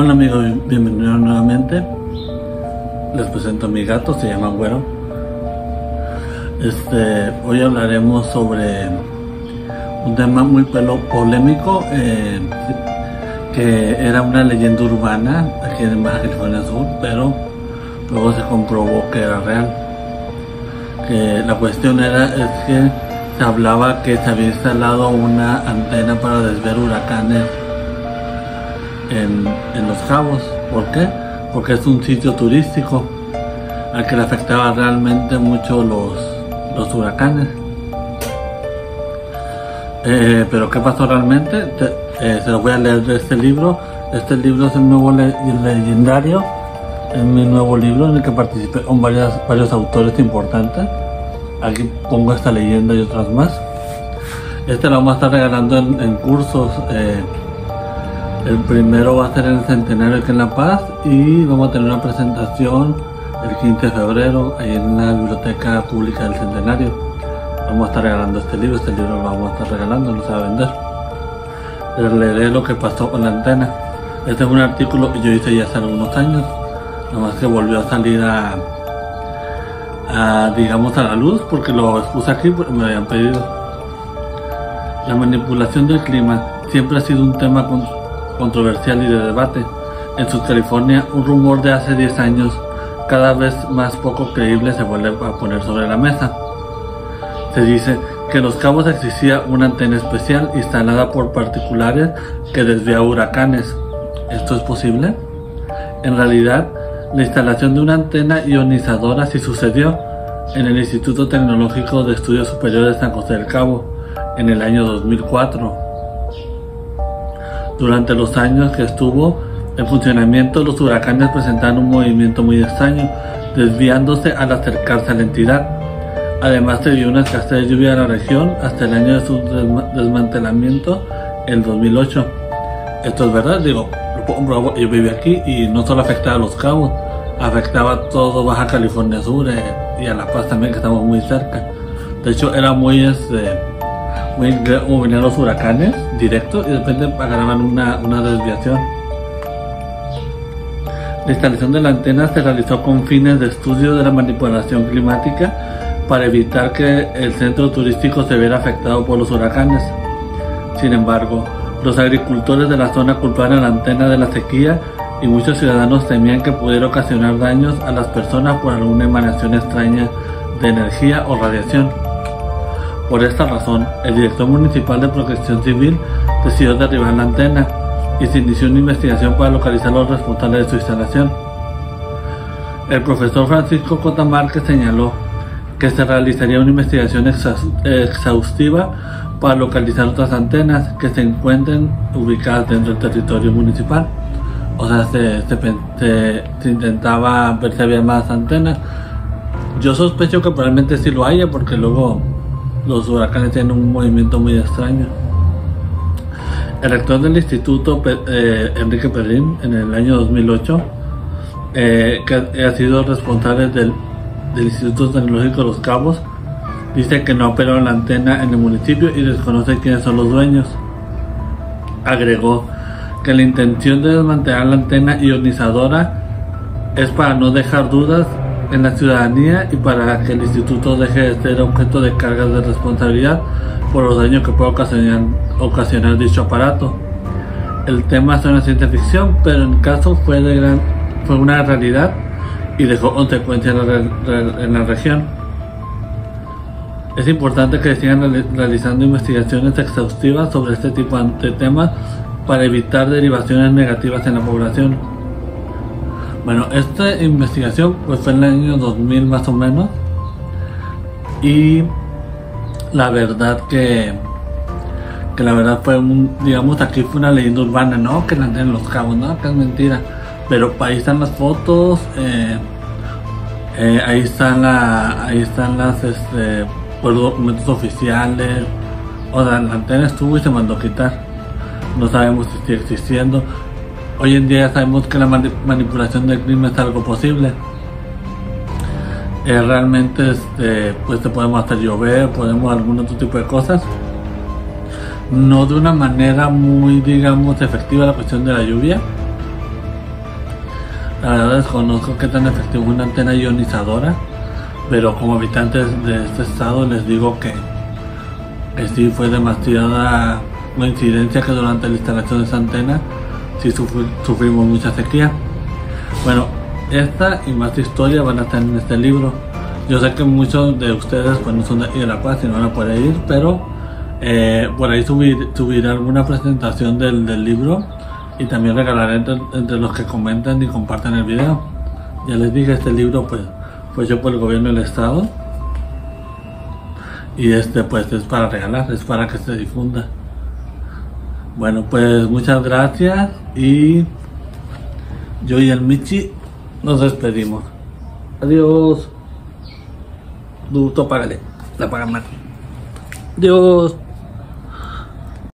Hola amigos, bienvenidos nuevamente. Les presento a mi gato, se llama Güero. Este, hoy hablaremos sobre un tema muy polémico eh, que era una leyenda urbana aquí en Baja California Sur, pero luego se comprobó que era real. Que la cuestión era es que se hablaba que se había instalado una antena para desviar huracanes en, Los Cabos. ¿Por qué? Porque es un sitio turístico al que le afectaba realmente mucho los, los huracanes. Eh, pero ¿qué pasó realmente? Eh, se lo voy a leer de este libro. Este libro es el nuevo legendario, es mi nuevo libro en el que participé con varios autores importantes. Aquí pongo esta leyenda y otras más. Este lo vamos a estar regalando en, cursos. Eh, el primero va a ser el centenario aquí en La Paz y vamos a tener una presentación el 15 de febrero ahí en la Biblioteca Pública del Centenario. Vamos a estar regalando este libro, este libro lo vamos a estar regalando, no se va a vender. Les leeré lo que pasó con la antena. Este es un artículo que yo hice ya hace algunos años, nada más que volvió a salir a, digamos a la luz porque lo expuse aquí porque me habían pedido. La manipulación del clima siempre ha sido un tema con controversial y de debate. En Sud California, un rumor de hace 10 años, cada vez más poco creíble, se vuelve a poner sobre la mesa. Se dice que en Los Cabos existía una antena especial instalada por particulares que desvía huracanes. ¿Esto es posible? En realidad, la instalación de una antena ionizadora sí sucedió en el Instituto Tecnológico de Estudios Superiores de San José del Cabo en el año 2004 durante los años que estuvo en funcionamiento, los huracanes presentaron un movimiento muy extraño, desviándose al acercarse a la entidad. Además, se vio una escasez de lluvia en la región hasta el año de su desmantelamiento, en 2008. Esto es verdad, digo, yo viví aquí y no solo afectaba a los cabos, afectaba a todo Baja California Sur eh, y a La Paz también, que estamos muy cerca. De hecho, era muy este, o venían los huracanes directo y de repente agarraban una, una desviación. La instalación de la antena se realizó con fines de estudio de la manipulación climática para evitar que el centro turístico se viera afectado por los huracanes. Sin embargo, los agricultores de la zona culparon la antena de la sequía y muchos ciudadanos temían que pudiera ocasionar daños a las personas por alguna emanación extraña de energía o radiación. Por esta razón, el director municipal de protección civil decidió derribar la antena y se inició una investigación para localizar los responsables de su instalación. El profesor Francisco Cota señaló que se realizaría una investigación exhaustiva para localizar otras antenas que se encuentren ubicadas dentro del territorio municipal. O sea, se, se intentaba ver si había más antenas. Yo sospecho que probablemente sí lo haya porque luego los huracanes tienen un movimiento muy extraño. El rector del instituto, eh, Enrique Perrín, en el año 2008, eh, que ha sido responsable del, Instituto Tecnológico de Los Cabos, dice que no operó la antena en el municipio y desconoce quiénes son los dueños. Agregó que la intención de desmantelar la antena ionizadora es para no dejar dudas en la ciudadanía y para que el instituto deje de ser objeto de cargas de responsabilidad por los daños que puede ocasionar, dicho aparato. El tema es una ciencia ficción, pero en el caso fue, de gran, fue una realidad y dejó consecuencias en la, región. Es importante que sigan realizando investigaciones exhaustivas sobre este tipo de temas para evitar derivaciones negativas en la población. Bueno, esta investigación pues fue en el año 2000 más o menos y la verdad que que la verdad fue un, digamos aquí fue una leyenda urbana, ¿no? Que la en los cabos, ¿no? Que es mentira. Pero ahí están las fotos, eh, eh, ahí están la, ahí están las este pues, documentos oficiales. O sea, la antena estuvo y se mandó a quitar. No sabemos si sigue existiendo. Hoy en día sabemos que la manipulación del clima es algo posible. Eh, realmente este, pues te podemos hacer llover, podemos algún otro tipo de cosas. No de una manera muy, digamos, efectiva la cuestión de la lluvia. La verdad desconozco qué tan efectiva es una antena ionizadora, pero como habitantes de este estado les digo que, que sí fue demasiada coincidencia que durante la instalación de esa antena sí sufrimos mucha sequía. Bueno, esta y más historia van a estar en este libro. Yo sé que muchos de ustedes pues no son de aquí de La Paz y no van a poder ir, pero eh, por ahí subir, subiré alguna presentación del, del libro y también regalaré entre, los que comenten y comparten el video. Ya les dije, este libro pues fue hecho por el gobierno del estado y este pues es para regalar, es para que se difunda. Bueno pues muchas gracias y yo y el Michi nos despedimos. Adiós. Tú, págale. La paga más. Adiós.